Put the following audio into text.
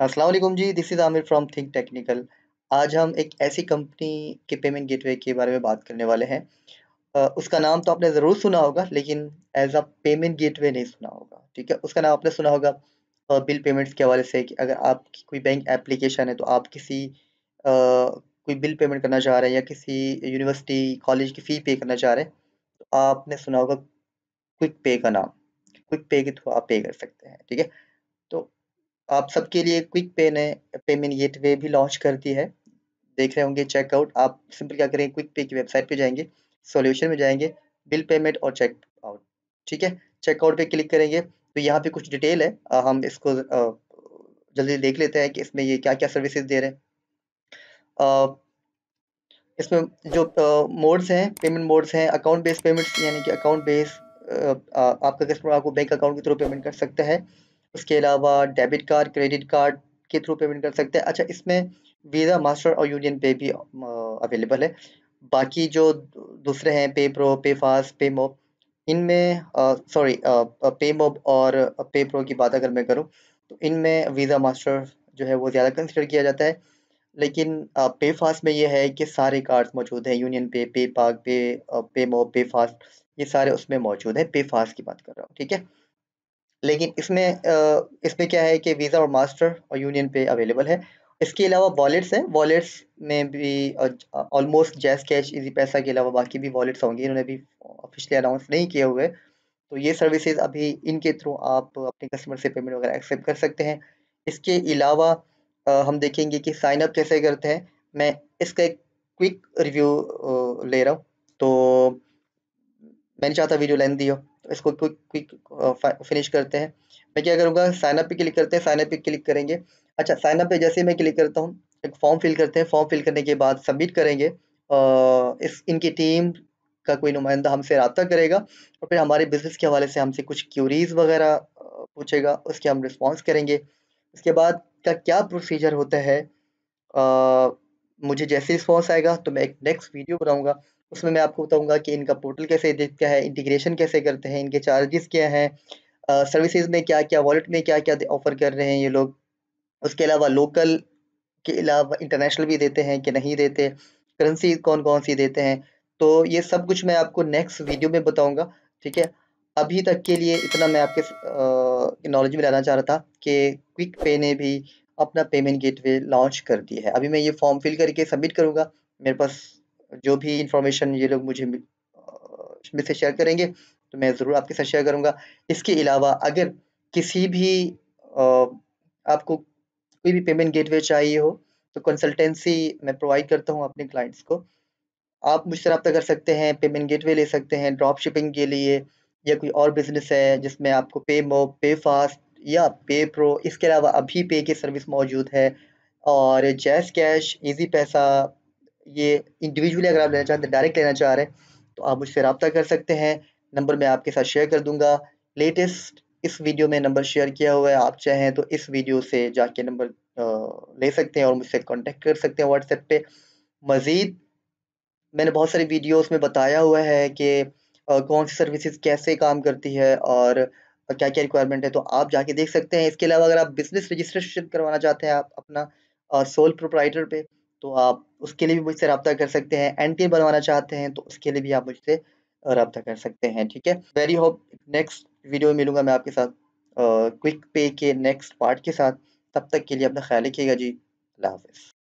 अस्सलाम जी this is Aamir from Think Technical आज हम एक ऐसी कंपनी के पेमेंट गेटवे के बारे में बात करने वाले हैं। उसका नाम तो आपने ज़रूर सुना होगा, लेकिन एज अ पेमेंट गेटवे नहीं सुना होगा, ठीक है? उसका नाम आपने सुना होगा बिल पेमेंट्स के हवाले से कि अगर आपकी कोई बैंक एप्लीकेशन है तो आप किसी कोई बिल पेमेंट करना चाह रहे हैं या किसी यूनिवर्सिटी कॉलेज की फ़ी पे करना चाह रहे हैं तो आपने सुना होगा क्विक पे का नाम। क्विक पे के थ्रू आप पे कर सकते हैं, ठीक है? आप सबके लिए क्विक पे ने पेमेंट गेटवे भी लॉन्च कर दी है। देख रहे होंगे चेकआउट आप सिंपल क्या करें क्विक पे की वेबसाइट पे जाएँगे सॉल्यूशन में जाएँगे बिल पेमेंट और चेकआउट ठीक है? चेकआउट पे क्लिक करेंगे। तो यहाँ पे कुछ डिटेल है। अ, हम इसको जल्दी देख लेते हैं कि इसमें ये क्या क्या सर्विसेज़ दे रहे हैं। इसमें जो मोड्स हैं पेमेंट मोड्स हैं अकाउंट बेस्ड पेमेंट्स यानी कि अकाउंट बेस्ड आपका कस्टमर आपको बैंक अकाउंट के थ्रू पेमेंट कर सकता है। उसके अलावा डेबिट कार्ड क्रेडिट कार्ड के थ्रू पेमेंट कर सकते हैं। अच्छा इसमें वीज़ा मास्टर और यूनियन पे भी अवेलेबल है। बाकी जो दूसरे हैं पे प्रो पे फास्ट पे मोब इनमें सॉरी पे मोब और पे प्रो की बात अगर मैं करूँ तो इनमें वीज़ा मास्टर जो है वो ज़्यादा कंसिडर किया जाता है। लेकिन पे फास्ट में ये है कि सारे कार्ड्स मौजूद हैं। यूनियन पे पे पाक पे पे मोब पे फास्ट ये सारे उसमें मौजूद हैं। पे फास्ट की बात कर रहा हूँ, ठीक है? लेकिन इसमें इसमें क्या है कि वीज़ा और मास्टर और यूनियन पे अवेलेबल है। इसके अलावा वॉलेट्स हैं। वॉलेट्स में भी ऑलमोस्ट जैस कैश इजी पैसा के अलावा बाकी भी वॉलेट्स होंगे। इन्होंने अभी ऑफिशियली अनाउंस नहीं किए हुए। तो ये सर्विसेज़ अभी इनके थ्रू आप अपने कस्टमर से पेमेंट वगैरह एक्सेप्ट कर सकते हैं। इसके अलावा हम देखेंगे कि साइन अप कैसे करते हैं। मैं इसका एक क्विक रिव्यू ले रहा हूँ। तो मैं नहीं चाहता वीडियो लेंथी हो। इसको क्विक फिनिश करते हैं। मैं क्या करूँगा? साइन अप पे क्लिक करते हैं साइन अप पे क्लिक करेंगे। अच्छा साइन अप पे जैसे मैं क्लिक करता हूँ एक फॉर्म फिल करते हैं। फॉर्म फिल करने के बाद सबमिट करेंगे। इस इनकी टीम का कोई नुमाइंदा हमसे रब्ता करेगा और फिर हमारे बिज़नेस के हवाले से हमसे कुछ क्यूरीज़ वगैरह पूछेगा। उसके हम रिस्पॉन्स करेंगे। उसके बाद का क्या प्रोसीजर होता है? अ, मुझे जैसे रिस्पॉन्स आएगा तो मैं एक नेक्स्ट वीडियो बनाऊँगा। उसमें मैं आपको बताऊँगा कि इनका पोर्टल कैसे दिखता है, इंटीग्रेशन कैसे करते हैं, इनके चार्जेस क्या हैं सर्विसेज़ में क्या-क्या, वॉलेट में क्या-क्या ऑफ़र कर रहे हैं ये लोग। उसके अलावा लोकल के अलावा इंटरनेशनल भी देते हैं कि नहीं देते, करेंसी कौन-कौन सी देते हैं। तो ये सब कुछ मैं आपको नेक्स्ट वीडियो में बताऊँगा, ठीक है? अभी तक के लिए इतना मैं आपके नॉलेज में लाना चाह रहा था कि क्विक पे ने भी अपना पेमेंट गेटवे लॉन्च कर दी है। अभी मैं ये फॉर्म फिल करके सबमिट करूँगा। मेरे पास जो भी इंफॉर्मेशन ये लोग मुझे मि अ, इसमें से शेयर करेंगे, तो मैं ज़रूर आपके साथ शेयर करूँगा। इसके अलावा अगर किसी भी आपको कोई भी पेमेंट गेटवे चाहिए हो, तो कंसल्टेंसी मैं प्रोवाइड करता हूँ अपने क्लाइंट्स को। आप मुझसे रब्ता कर सकते हैं, पेमेंट गेटवे ले सकते हैं, ड्रॉप शिपिंग के लिए या कोई और बिज़नेस है जिसमें आपको पे मो पे फास्ट या पे प्रो इसके अलावा अभी पे की सर्विस मौजूद है और जैज़ कैश, ईज़ी पैसा ये इंडिविजुअली अगर आप लेना चाहते हैं, डायरेक्ट लेना चाह रहे हैं, तो आप मुझसे राब्ता कर सकते हैं। नंबर मैं आपके साथ शेयर कर दूँगा। लेटेस्ट इस वीडियो में नंबर शेयर किया हुआ है, आप चाहें तो इस वीडियो से जाके नंबर ले सकते हैं और मुझसे कॉन्टैक्ट कर सकते हैं व्हाट्सएप पे। मज़ीद मैंने बहुत सारी वीडियोज़ में बताया हुआ है कि कौन सी सर्विसेज़ कैसे काम करती है और क्या-क्या रिक्वायरमेंट है, तो आप जाके देख सकते हैं। इसके अलावा अगर आप बिज़नेस रजिस्ट्रेशन करवाना चाहते हैं आप अपना सोल प्रोप्राइटर पे, तो आप उसके लिए भी मुझसे रब्ता कर सकते हैं। एन टी बनवाना चाहते हैं, तो उसके लिए भी आप मुझसे रब्ता कर सकते हैं, ठीक है? वेरी होप नेक्स्ट वीडियो में मिलूँगा मैं आपके साथ क्विक पे के नेक्स्ट पार्ट के साथ। तब तक के लिए अपना ख़्याल रखिएगा जी। अल्लाह हाफ़िज़।